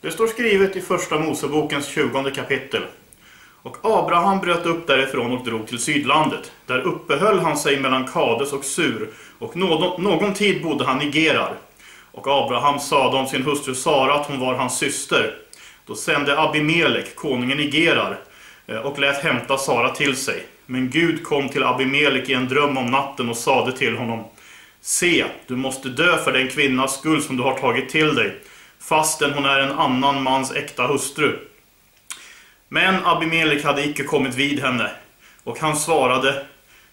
Det står skrivet i Första Mosebokens 20 kapitel. Och Abraham bröt upp därifrån och drog till sydlandet. Där uppehöll han sig mellan Kades och Sur, och någon, någon tid bodde han i Gerar. Och Abraham sade om sin hustru Sara att hon var hans syster. Då sände Abimelek, konungen i Gerar, eh, och lät hämta Sara till sig. Men Gud kom till Abimelek i en dröm om natten och sade till honom Se, du måste dö för den kvinnas skull som du har tagit till dig, fastän hon är en annan mans äkta hustru. Men Abimelek hade icke kommit vid henne, och han svarade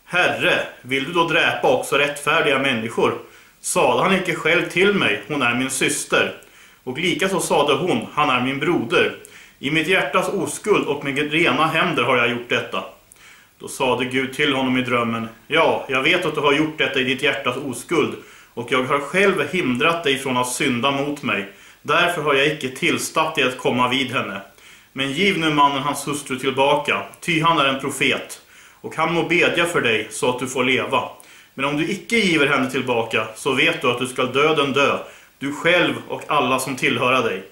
Herre, vill du då dräpa också rättfärdiga människor? Sade han icke själv till mig, hon är min syster. Och likaså sade hon, han är min broder. I mitt hjärtas oskuld och med rena händer har jag gjort detta. Då sade Gud till honom i drömmen, ja, jag vet att du har gjort detta i ditt hjärtas oskuld, och jag har själv hindrat dig från att synda mot mig. Därför har jag icke tillstatt dig att komma vid henne. Men giv nu mannen hans hustru tillbaka, ty han är en profet, och han må bedja för dig så att du får leva. Men om du icke giver henne tillbaka, så vet du att du skall döden dö, du själv och alla som tillhöra dig.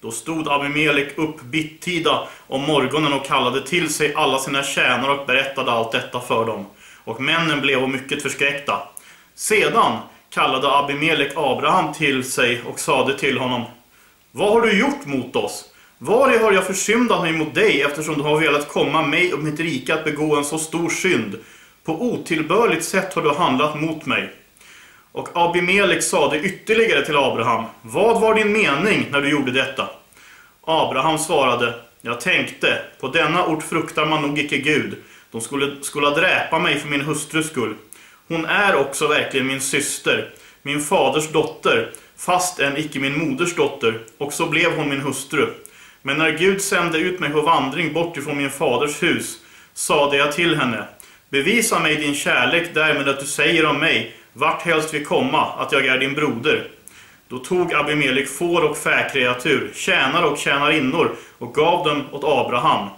Då stod Abimelek upp bittida om morgonen och kallade till sig alla sina tjänare och berättade allt detta för dem. Och männen blev mycket förskräckta. Sedan kallade Abimelek Abraham till sig och sade till honom Vad har du gjort mot oss? Vari har jag försyndat mig mot dig eftersom du har velat komma mig och mitt rike att begå en så stor synd? På otillbörligt sätt har du handlat mot mig. Och Abimelek sade ytterligare till Abraham, vad var din mening när du gjorde detta? Abraham svarade, jag tänkte, på denna ort fruktar man nog icke Gud. De skulle, skulle dräpa mig för min hustrus skull. Hon är också verkligen min syster, min faders dotter, fast än icke min moders dotter, och så blev hon min hustru. Men när Gud sände ut mig på vandring bort ifrån min faders hus, sade jag till henne, bevisa mig din kärlek därmed att du säger om mig, vart helst vi komma, att jag är din broder. Då tog Abimelek får och fäkreatur, tjänare och tjänarinnor och gav dem åt Abraham.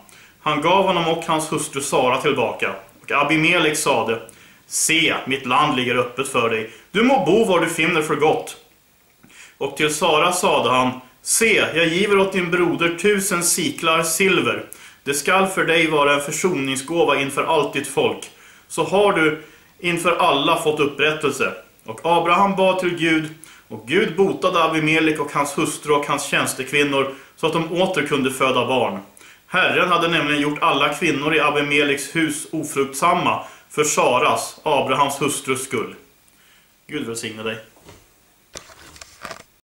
Han gav honom och hans hustru Sara tillbaka. Och Abimelek sade, se, mitt land ligger öppet för dig. Du må bo var du finner för gott. Och till Sara sade han, se, jag giver åt din broder tusen siklar silver. Det skall för dig vara en försoningsgåva inför allt ditt folk. Så har du inför alla fått upprättelse. Och Abraham bad till Gud, och Gud botade Abimelek och hans hustru och hans tjänstekvinnor så att de åter kunde föda barn. Herren hade nämligen gjort alla kvinnor i Abimeleks hus ofruktsamma för Saras, Abrahams hustrus skull. Gud välsigne dig.